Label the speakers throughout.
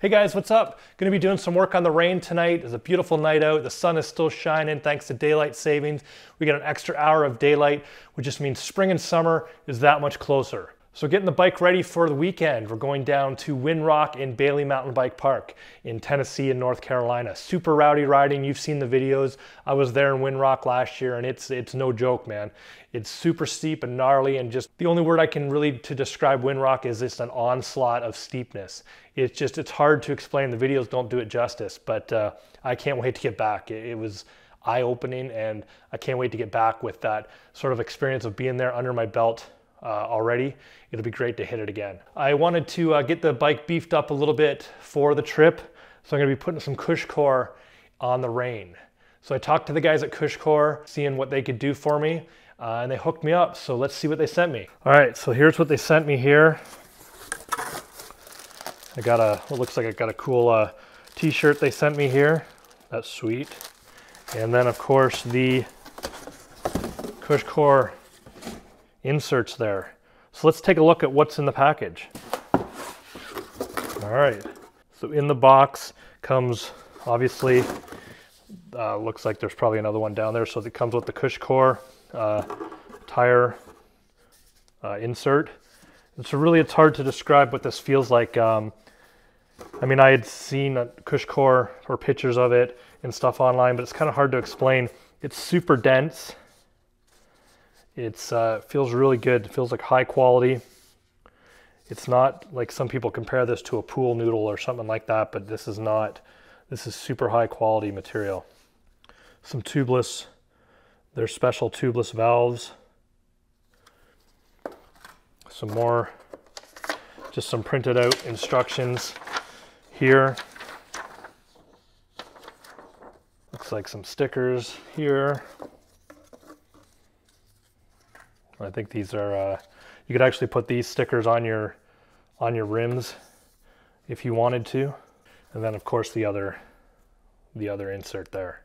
Speaker 1: Hey guys, what's up? Gonna be doing some work on the Reign tonight. It's a beautiful night out. The sun is still shining thanks to daylight savings. We get an extra hour of daylight, which just means spring and summer is that much closer. So getting the bike ready for the weekend. We're going down to Windrock in Bailey Mountain Bike Park in Tennessee and North Carolina. Super rowdy riding. You've seen the videos. I was there in Windrock last year and it's it's no joke, man. It's super steep and gnarly and just the only word I can really to describe Windrock is just an onslaught of steepness. It's just it's hard to explain. The videos don't do it justice, but uh, I can't wait to get back. It, it was eye-opening and I can't wait to get back with that sort of experience of being there under my belt uh, already. It'll be great to hit it again. I wanted to uh, get the bike beefed up a little bit for the trip, so I'm gonna be putting some Cushcore on the Reign. So I talked to the guys at Cushcore, seeing what they could do for me, uh, and they hooked me up. So let's see what they sent me. All right, so here's what they sent me here. I got a, it looks like I got a cool uh, t-shirt they sent me here. That's sweet. And then of course the Cushcore inserts there. So let's take a look at what's in the package. All right, so in the box comes obviously, uh, looks like there's probably another one down there. So it comes with the Cushcore uh, tire uh, insert. So really it's hard to describe what this feels like. Um, I mean, I had seen a Cushcore or pictures of it and stuff online, but it's kind of hard to explain. It's super dense. It's uh, feels really good. It feels like high quality. It's not like some people compare this to a pool noodle or something like that, but this is not. This is super high quality material. Some tubeless, they're special tubeless valves. Some more, just some printed out instructions here. Looks like some stickers here. I think these are, uh, you could actually put these stickers on your, on your rims if you wanted to. And then of course the other, the other insert there.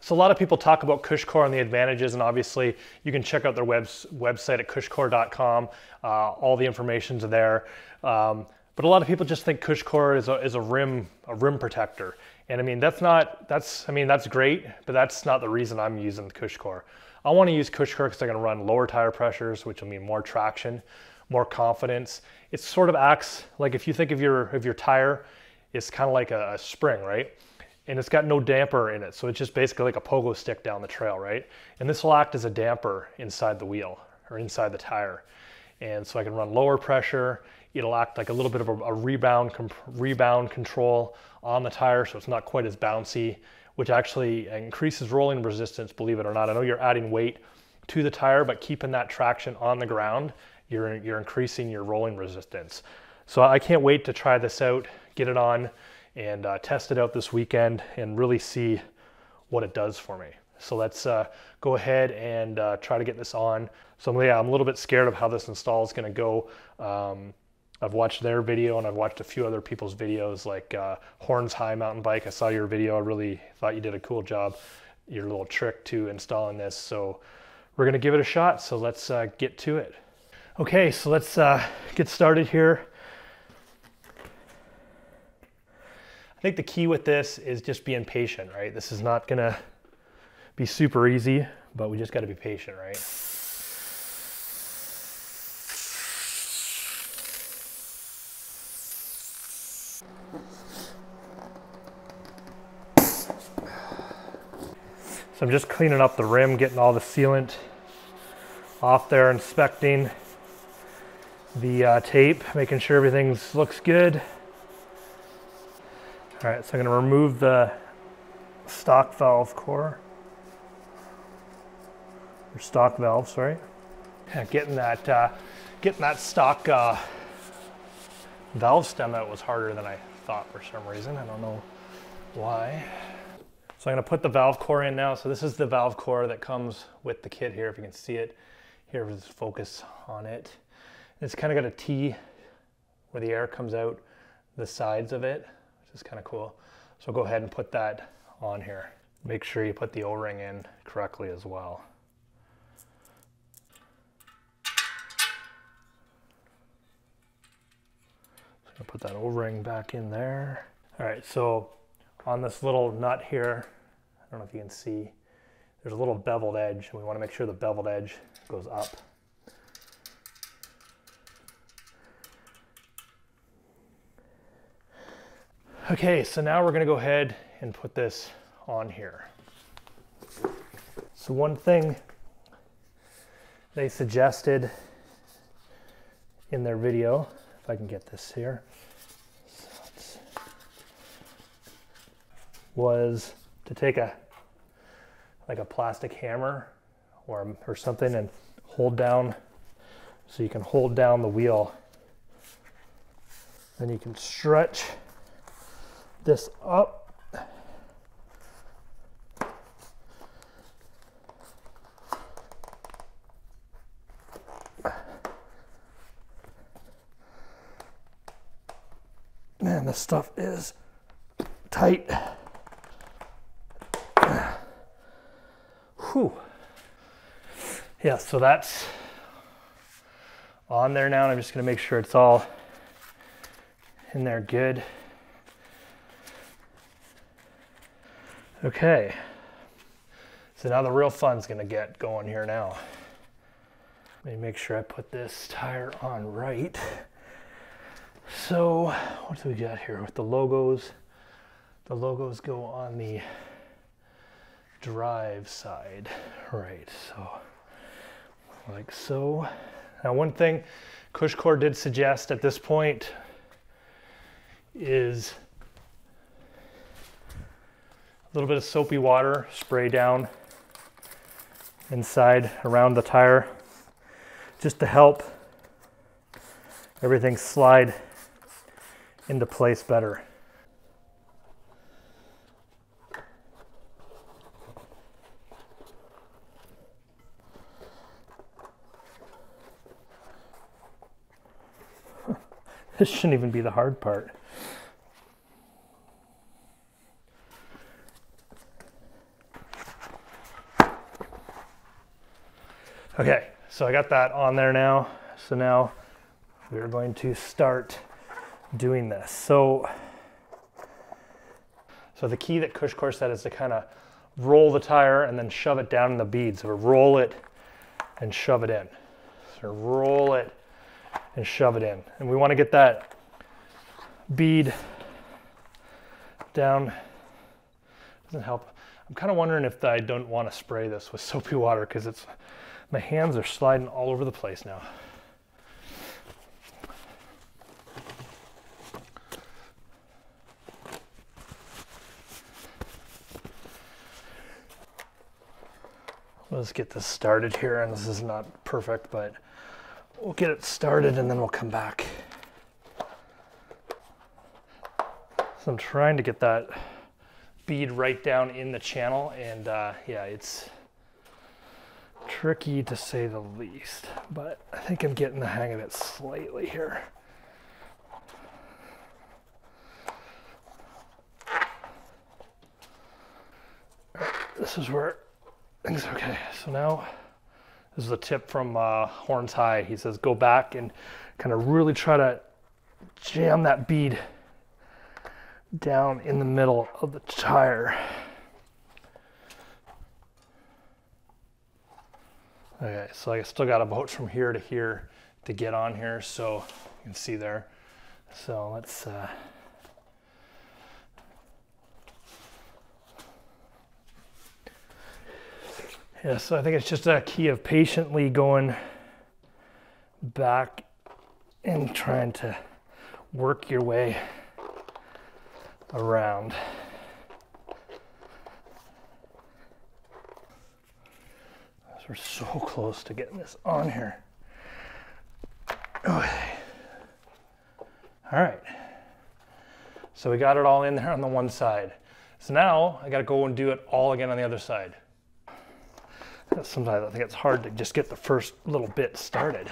Speaker 1: So a lot of people talk about Cushcore and the advantages, and obviously you can check out their webs, website at cushcore.com. Uh, all the information's there. Um, but a lot of people just think Cushcore is a, is a rim a rim protector, and I mean, that's not, that's, I mean, that's great, but that's not the reason I'm using the Cushcore. I want to use Cushcore because going to run lower tire pressures, which will mean more traction, more confidence. It sort of acts like if you think of your, of your tire, it's kind of like a, a spring, right? And it's got no damper in it. So it's just basically like a pogo stick down the trail, right? And this will act as a damper inside the wheel or inside the tire. And so I can run lower pressure. It'll act like a little bit of a, a rebound, rebound control on the tire so it's not quite as bouncy, which actually increases rolling resistance, believe it or not. I know you're adding weight to the tire, but keeping that traction on the ground, you're, you're increasing your rolling resistance. So I can't wait to try this out, get it on, and uh, test it out this weekend and really see what it does for me. So let's uh, go ahead and uh, try to get this on. So yeah, I'm a little bit scared of how this install is gonna go. Um, I've watched their video and I've watched a few other people's videos like uh, Horns High Mountain Bike. I saw your video. I really thought you did a cool job, your little trick to installing this. So we're gonna give it a shot. So let's uh, get to it. Okay, so let's uh, get started here. I think the key with this is just being patient, right? This is not gonna be super easy, but we just gotta be patient, right? So I'm just cleaning up the rim, getting all the sealant off there, inspecting the uh, tape, making sure everything looks good. All right, so I'm gonna remove the stock valve core, or stock valve, sorry. Getting that, uh, getting that stock uh, valve stem out was harder than I thought for some reason. I don't know why. So I'm gonna put the valve core in now. So this is the valve core that comes with the kit here, if you can see it. Here is focus on it. It's kind of got a T where the air comes out the sides of it, which is kind of cool. So go ahead and put that on here. Make sure you put the O-ring in correctly as well. I'll put that O-ring back in there. All right, so on this little nut here, I don't know if you can see, there's a little beveled edge and we wanna make sure the beveled edge goes up. Okay, so now we're gonna go ahead and put this on here. So one thing they suggested in their video, if I can get this here, was to take a like a plastic hammer or, or something and hold down so you can hold down the wheel then you can stretch this up. Man, this stuff is tight. Whew. Yeah, so that's on there now. And I'm just gonna make sure it's all in there good. Okay, so now the real fun's gonna get going here now. Let me make sure I put this tire on right. So what do we got here with the logos? The logos go on the drive side, right? So like so. Now one thing Cushcore did suggest at this point is a little bit of soapy water spray down inside around the tire just to help everything slide into place better. this shouldn't even be the hard part. Okay, so I got that on there now. So now we're going to start doing this. So, so the key that Cushcore said is to kind of roll the tire and then shove it down in the beads. So roll it and shove it in. So roll it and shove it in. And we want to get that bead down. Doesn't help. I'm kind of wondering if I don't want to spray this with soapy water because it's my hands are sliding all over the place now. Let's get this started here, and this is not perfect, but we'll get it started and then we'll come back. So I'm trying to get that bead right down in the channel, and uh, yeah, it's tricky to say the least, but I think I'm getting the hang of it slightly here. This is where things are okay. So now this is a tip from uh, Horns High. He says go back and kind of really try to jam that bead down in the middle of the tire. Okay, so I still got about from here to here to get on here, so you can see there. So let's uh, Yeah, so I think it's just a key of patiently going back and trying to work your way around. we're so close to getting this on here. Okay. All right. So we got it all in there on the one side. So now I got to go and do it all again on the other side. Sometimes I think it's hard to just get the first little bit started.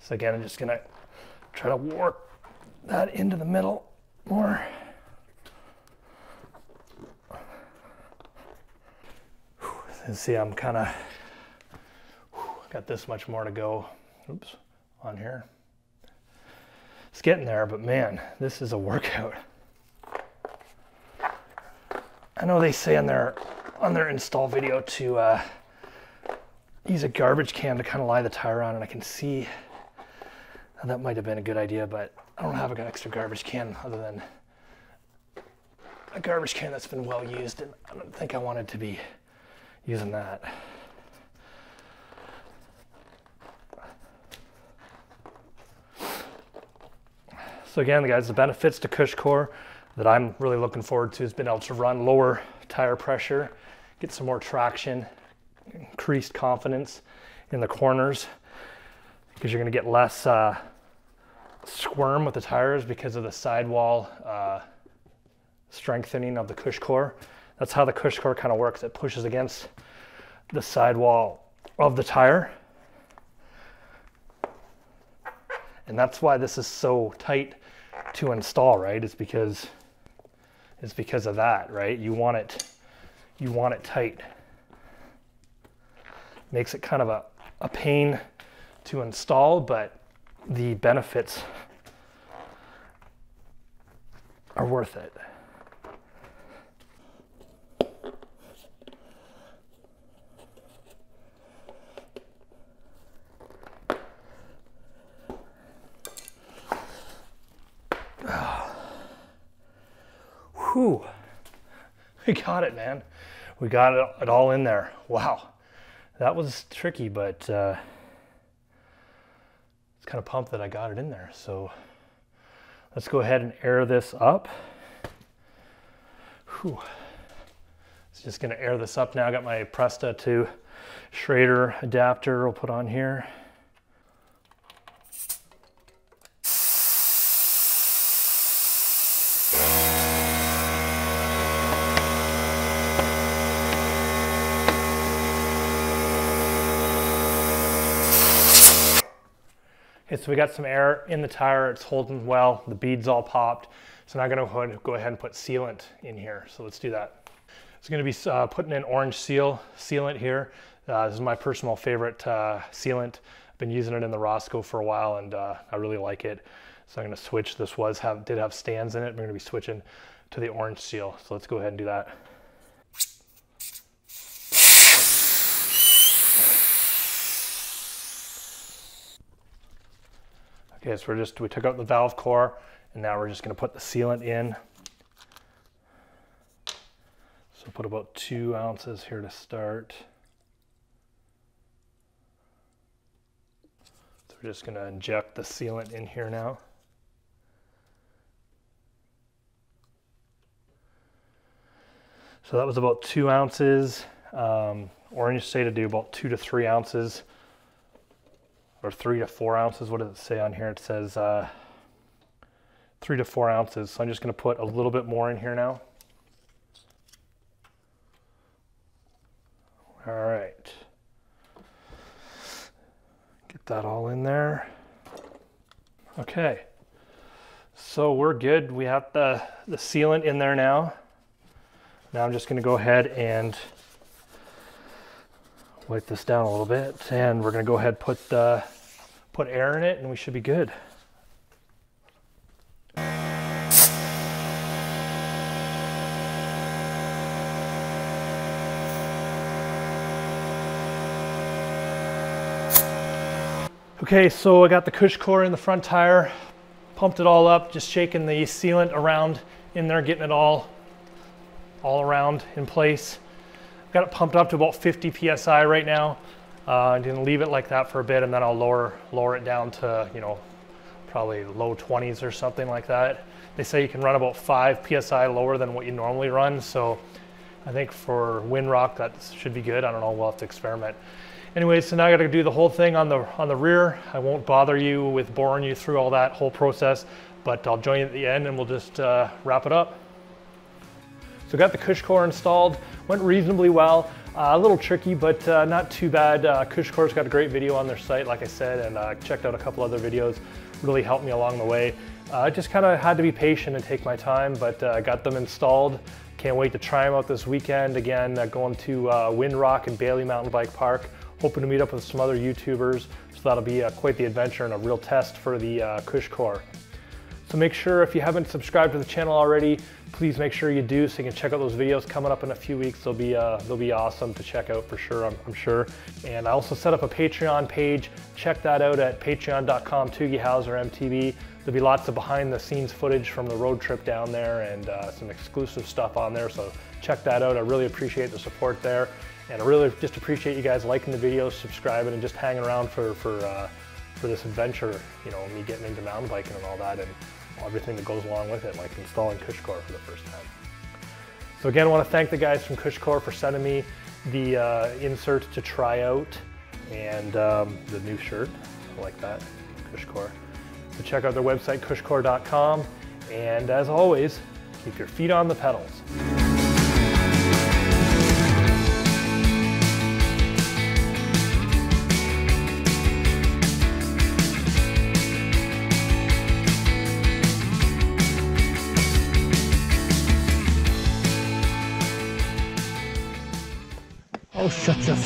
Speaker 1: So again, I'm just gonna try to work that into the middle more. And see, I'm kind of got this much more to go. Oops, on here. It's getting there, but man, this is a workout. I know they say on their on their install video to uh, use a garbage can to kind of lie the tire on, and I can see that might have been a good idea, but I don't have an extra garbage can other than a garbage can that's been well used, and I don't think I wanted to be using that. So again, guys, the benefits to CushCore that I'm really looking forward to has been able to run lower tire pressure, get some more traction, increased confidence in the corners because you're going to get less uh, squirm with the tires because of the sidewall uh, strengthening of the CushCore. That's how the CushCore kind of works. It pushes against the sidewall of the tire. And that's why this is so tight to install, right? It's because it's because of that, right? You want it you want it tight. Makes it kind of a, a pain to install, but the benefits are worth it. Whew. We got it, man. We got it, all in there. Wow. That was tricky, but uh, it's kind of pumped that I got it in there. So let's go ahead and air this up. Whew. It's just gonna air this up now. I got my Presta to Schrader adapter I'll put on here. So we got some air in the tire. It's holding well. The bead's all popped. So now I'm gonna go ahead and put sealant in here. So let's do that. It's gonna be uh, putting in orange seal sealant here. Uh, this is my personal favorite uh, sealant. I've been using it in the Roscoe for a while and uh, I really like it. So I'm gonna switch. This was have did have Stan's in it. We're gonna be switching to the orange seal. So let's go ahead and do that. Okay, so we're just, we took out the valve core and now we're just gonna put the sealant in. So put about two ounces here to start. So we're just gonna inject the sealant in here now. So that was about two ounces. Um, orange say to do about two to three ounces or three to four ounces. What does it say on here? It says uh, three to four ounces. So I'm just going to put a little bit more in here now. All right. Get that all in there. Okay. So we're good. We have the, the sealant in there now. Now I'm just going to go ahead and wipe this down a little bit and we're gonna go ahead put, uh, put air in it and we should be good. Okay, so I got the CushCore in the front tire, pumped it all up, just shaking the sealant around in there, getting it all, all around in place. Got it pumped up to about 50 PSI right now. Uh, I'm gonna leave it like that for a bit and then I'll lower, lower it down to, you know, probably low 20s or something like that. They say you can run about 5 PSI lower than what you normally run. So I think for Windrock that should be good. I don't know, we'll have to experiment. Anyway, so now I gotta do the whole thing on the, on the rear. I won't bother you with boring you through all that whole process, but I'll join you at the end and we'll just uh, wrap it up. So got the CushCore installed, went reasonably well. Uh, a little tricky, but uh, not too bad. Uh, CushCore's got a great video on their site, like I said, and uh, checked out a couple other videos. Really helped me along the way. Uh, I just kind of had to be patient and take my time, but I uh, got them installed. Can't wait to try them out this weekend. Again, uh, going to Windrock and Bailey Mountain Bike Park hoping to meet up with some other YouTubers. So that'll be uh, quite the adventure and a real test for the uh, Cushcore. So make sure if you haven't subscribed to the channel already, please make sure you do so you can check out those videos coming up in a few weeks. They'll be, uh, they'll be awesome to check out for sure, I'm, I'm, sure. And I also set up a Patreon page. Check that out at patreon.com, MTB. There'll be lots of behind the scenes footage from the road trip down there and uh, some exclusive stuff on there. So check that out. I really appreciate the support there. And I really just appreciate you guys liking the videos, subscribing, and just hanging around for, for, uh, for this adventure, you know, me getting into mountain biking and all that. And everything that goes along with it, like installing Cushcore for the first time. So again, I want to thank the guys from Cushcore for sending me the uh, insert to try out and um, the new shirt. I like that, Cushcore. So check out their website, cushcore.com. And as always, keep your feet on the pedals.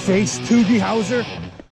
Speaker 2: Face, Toogy Howser.